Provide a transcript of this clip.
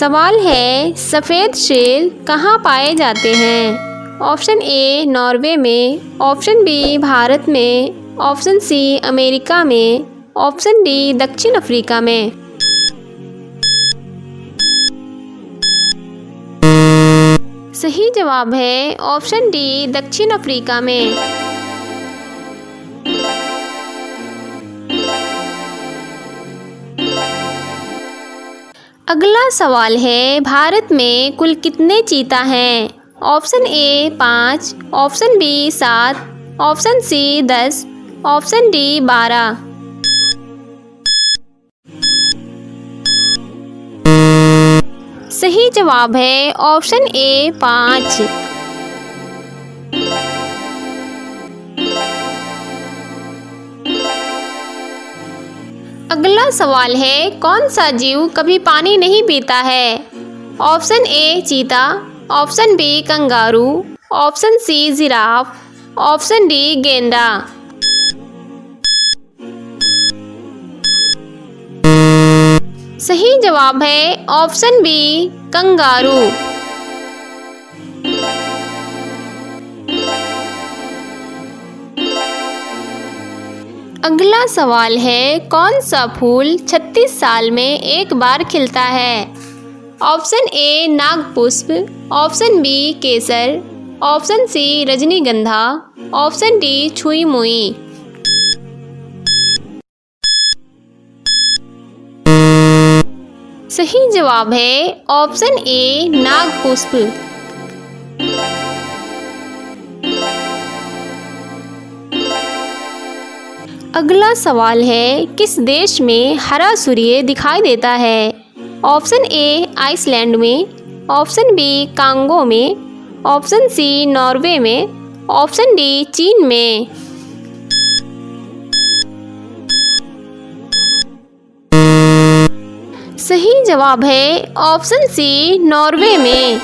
सवाल है, सफ़ेद शेर कहाँ पाए जाते हैं? ऑप्शन ए नॉर्वे में, ऑप्शन बी भारत में, ऑप्शन सी अमेरिका में, ऑप्शन डी दक्षिण अफ्रीका में। सही जवाब है, ऑप्शन डी दक्षिण अफ्रीका में। अगला सवाल है, भारत में कुल कितने चीता हैं? ऑप्शन ए पाँच, ऑप्शन बी सात, ऑप्शन सी दस, ऑप्शन डी बारह। सही जवाब है ऑप्शन ए पाँच। अगला सवाल है, कौन सा जीव कभी पानी नहीं पीता है? ऑप्शन ए चीता। Option B kangaroo. Option C giraffe. Option D गेंडा। सही जवाब है, ऑप्शन बी कंगारू। अगला सवाल है, कौन सा फूल 36 साल में एक बार खिलता है? ऑप्शन ए नागपुष्प। ऑप्शन बी केसर। ऑप्शन सी रजनीगंधा। ऑप्शन डी छुई मुई सही जवाब है, ऑप्शन ए नागपुष्प। अगला सवाल है, किस देश में हरा सूर्य दिखाई देता है? ऑप्शन ए आइसलैंड में। ऑप्शन बी कांगो में। ऑप्शन सी नॉर्वे में। ऑप्शन डी चीन में। सही जवाब है, ऑप्शन सी नॉर्वे में।